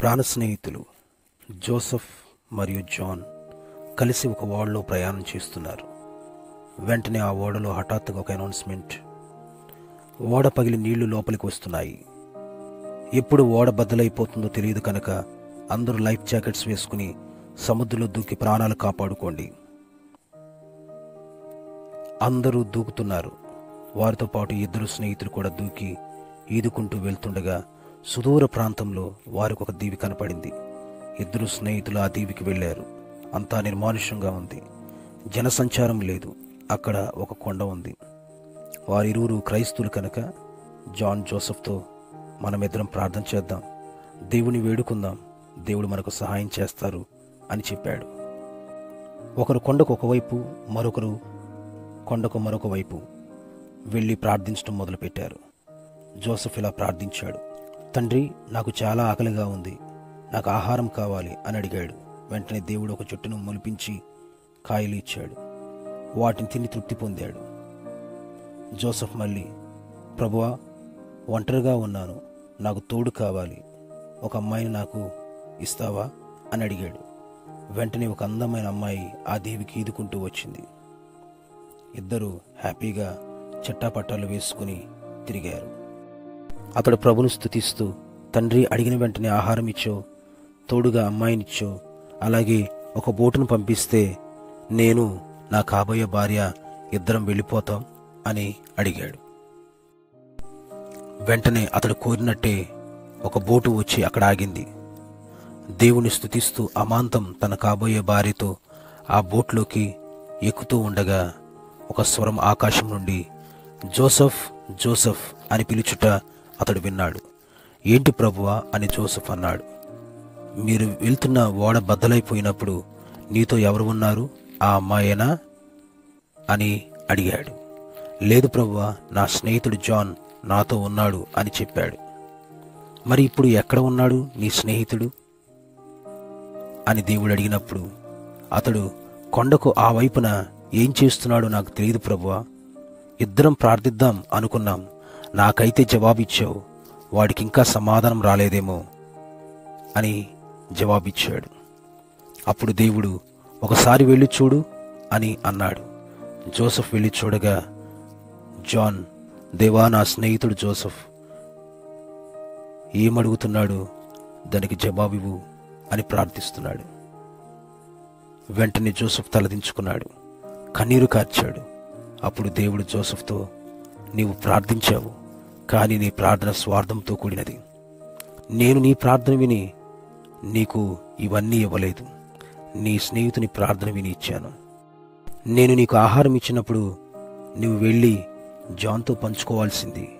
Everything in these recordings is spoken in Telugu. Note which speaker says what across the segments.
Speaker 1: ప్రాణ స్నేహితులు జోసెఫ్ మరియు జాన్ కలిసి ఒక ఓడలో ప్రయాణం చేస్తున్నారు. వెంటనే ఆ ఓడలో హఠాత్తుగా ఒక అనౌన్స్మెంట్. ఓడ పగిలి నీళ్ళు లోపలికి వస్తున్నాయి. ఎప్పుడు ఓడ బద్దలైపోతుందో తెలియదు కనుక అందరూ లైఫ్ జాకెట్స్ వేసుకుని సముద్రంలో దూకి ప్రాణాలు కాపాడుకోండి. అందరూ దూకుతున్నారు. వారితో పాటు ఇద్దరు స్నేహితులు కూడా దూకి ఈదుకుంటూ వెళ్తుండగా సుదూర ప్రాంతంలో వారికి ఒక దీవి కనపడింది. ఇద్దరు స్నేహితులు ఆ దీవికి వెళ్ళారు. అంతా నిర్మానుష్యంగా ఉంది. జనసంచారం లేదు. అక్కడ ఒక కొండ ఉంది. వారిరువురు క్రైస్తులు కనుక జాన్ జోసఫ్తో మనమిద్దరం ప్రార్థన చేద్దాం. దేవుని వేడుకుందాం. దేవుడు మనకు సహాయం చేస్తారు అని చెప్పాడు. ఒకరు కొండకు ఒకవైపు మరొకరు కొండకు మరొక వైపు వెళ్ళి ప్రార్థించడం మొదలుపెట్టారు. జోసఫ్ ఇలా ప్రార్థించాడు. తండ్రి నాకు చాలా ఆకలిగా ఉంది. నాకు ఆహారం కావాలి అని అడిగాడు. వెంటనే దేవుడు ఒక చెట్టును మొలిపించి కాయలు ఇచ్చాడు. వాటిని తిని తృప్తి పొందాడు. జోసెఫ్ మళ్ళీ ప్రభువా ఒంటరిగా ఉన్నాను. నాకు తోడు కావాలి. ఒక అమ్మాయిని నాకు ఇస్తావా? అని అడిగాడు. వెంటనే ఒక అందమైన అమ్మాయి ఆ దేవికి ఈదుకుంటూ వచ్చింది. ఇద్దరు హ్యాపీగా చెట్టాపట్టాలు వేసుకుని తిరిగారు. అతడు ప్రభును స్థుతిస్తూ తండ్రి అడిగిన వెంటనే ఆహారం ఇచ్చో తోడుగా అమ్మాయినిచ్చో అలాగే ఒక బోటును పంపిస్తే నేను నా కాబోయే భార్య ఇద్దరం వెళ్ళిపోతాం అని అడిగాడు. వెంటనే అతడు కోరినట్టే ఒక బోటు వచ్చి అక్కడ ఆగింది. దేవుని స్థుతిస్తూ అమాంతం తన కాబోయే భార్యతో ఆ బోట్లోకి ఎక్కుతూ ఉండగా ఒక స్వరం ఆకాశం నుండి జోసఫ్ జోసఫ్ అని పిలుచుట అతడు విన్నాడు. ఏంటి ప్రభువా? అని జోసఫ్ అన్నాడు. మీరు వెళ్తున్న ఓడ బద్దలైపోయినప్పుడు నీతో ఎవరు ఉన్నారు? ఆ అమ్మాయేనా? అని అడిగాడు. లేదు ప్రభువా నా స్నేహితుడు జాన్ నాతో ఉన్నాడు అని చెప్పాడు. మరి ఇప్పుడు ఎక్కడ ఉన్నాడు నీ స్నేహితుడు? అని దేవుడు అడిగినప్పుడు అతడు కొండకు ఆ వైపున ఏం చేస్తున్నాడో నాకు తెలియదు ప్రభువా. ఇద్దరం ప్రార్థిద్దాం అనుకున్నాం. నాకైతే జవాబిచ్చావు. వాడికి ఇంకా సమాధానం రాలేదేమో అని జవాబిచ్చాడు. అప్పుడు దేవుడు ఒకసారి వెళ్ళి చూడు అని అన్నాడు. జోసెఫ్ వెళ్ళి చూడగా జాన్ దేవా నా స్నేహితుడు జోసెఫ్. ఏమడుగుతున్నాడు? దానికి జవాబివు అని ప్రార్థిస్తున్నాడు. వెంటనే జోసఫ్ తలదించుకున్నాడు. కన్నీరు కార్చాడు. అప్పుడు దేవుడు జోసఫ్తో నీవు ప్రార్థించావు. కానీ నీ ప్రార్థన స్వార్థంతో కూడినది. నేను నీ ప్రార్థన విని నీకు ఇవన్నీ ఇవ్వలేదు. నీ స్నేహితుని ప్రార్థన విని ఇచ్చాను. నేను నీకు ఆహారం ఇచ్చినప్పుడు నువ్వు వెళ్ళి జాన్తో పంచుకోవాల్సింది.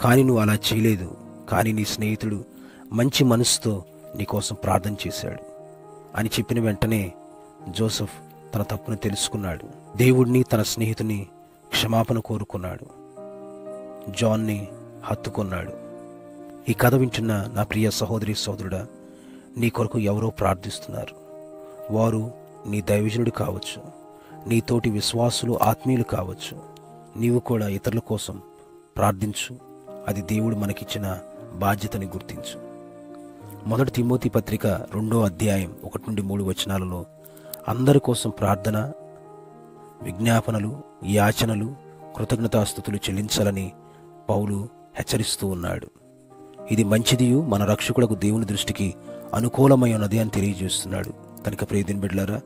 Speaker 1: కానీ నువ్వు అలా చేయలేదు. కానీ నీ స్నేహితుడు మంచి మనసుతో నీకోసం ప్రార్థన చేశాడు. అని చెప్పిన వెంటనే జోసఫ్ తన తప్పును తెలుసుకున్నాడు. దేవుడిని తన స్నేహితుని క్షమాపణ కోరుకున్నాడు. జాన్ని హత్తుకున్నాడు. ఈ కథ వింటున్న నా ప్రియ సహోదరి సోదరుడా నీ కొరకు ఎవరో ప్రార్థిస్తున్నారు. వారు నీ దైవజనుడు కావచ్చు నీ తోటి విశ్వాసులు ఆత్మీయులు కావచ్చు. నీవు కూడా ఇతరుల కోసం ప్రార్థించు. అది దేవుడు మనకిచ్చిన బాధ్యతని గుర్తించు. మొదటి తిమోతి పత్రిక రెండో అధ్యాయం ఒకటి నుండి మూడు వచనాలలో అందరి కోసం ప్రార్థన విజ్ఞాపనలు యాచనలు కృతజ్ఞతాస్థుతులు చెల్లించాలని పౌలు హెచ్చరిస్తూ ఉన్నాడు. ఇది మంచిదియు మన రక్షకులకు దేవుని దృష్టికి అనుకూలమై ఉన్నది అని తెలియజేస్తున్నాడు. కనుక ప్రియదిన బిడ్డలారా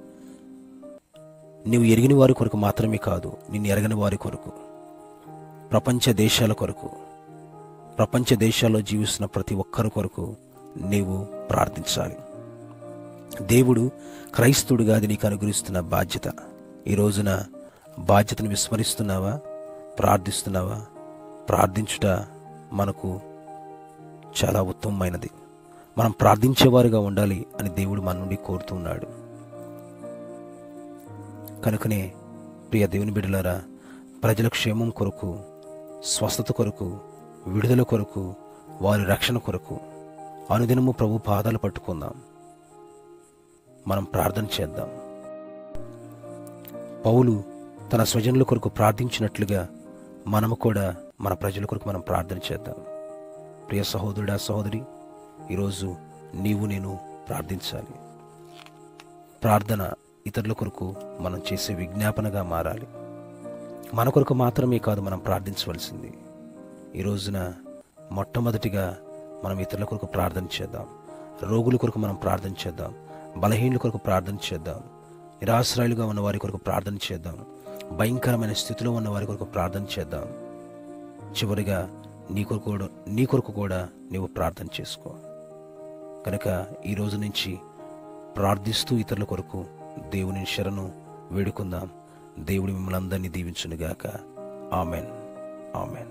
Speaker 1: నీవు ఎరిగిన వారి కొరకు మాత్రమే కాదు నిన్ను ఎరగని వారి కొరకు ప్రపంచ దేశాల కొరకు ప్రపంచ దేశాల్లో జీవిస్తున్న ప్రతి ఒక్కరి కొరకు నీవు ప్రార్థించాలి. దేవుడు క్రైస్తవుడిగా అది నీకు అనుగ్రహిస్తున్న బాధ్యత. ఈ రోజున బాధ్యతను విస్మరిస్తున్నావా? ప్రార్థిస్తున్నావా? ప్రార్థించుట మనకు చాలా ఉత్తమమైనది. మనం ప్రార్థించేవారుగా ఉండాలి అని దేవుడు మన నుండి కోరుతున్నాడు కనుకనే ప్రియ దేవుని బిడ్డలారా ప్రజల క్షేమం కొరకు స్వస్థత కొరకు విడుదల కొరకు వారి రక్షణ కొరకు అనుదినము ప్రభు పాదాలు పట్టుకుందాం. మనం ప్రార్థన చేద్దాం. పౌలు తన స్వజనుల కొరకు ప్రార్థించినట్లుగా మనము కూడా మన ప్రజల కొరకు మనం ప్రార్థన చేద్దాం. ప్రియ సహోదరుడా సహోదరి ఈరోజు నీవు నేను ప్రార్థించాలి. ప్రార్థన ఇతరుల కొరకు మనం చేసే విజ్ఞాపనగా మారాలి. మన కొరకు మాత్రమే కాదు మనం ప్రార్థించవలసింది. ఈ రోజున మొట్టమొదటిగా మనం ఇతరుల కొరకు ప్రార్థన చేద్దాం. రోగుల కొరకు మనం ప్రార్థన చేద్దాం. బలహీనుల కొరకు ప్రార్థన చేద్దాం. నిరాశ్రాయులుగా ఉన్న వారి కొరకు ప్రార్థన చేద్దాం. భయంకరమైన స్థితిలో ఉన్న వారి కొరకు ప్రార్థన చేద్దాం. చివరిగా నీ కొరకు కూడా నీ కొరకు కూడా నీవు ప్రార్థన చేసుకో. కనుక ఈ రోజు నుంచి ప్రార్థిస్తూ ఇతరుల కొరకు దేవుని శరణు వేడుకుందాం. దేవుడు మిమ్మల్ని అందరినీ దీవించునుగాక. ఆమెన్. ఆమెన్.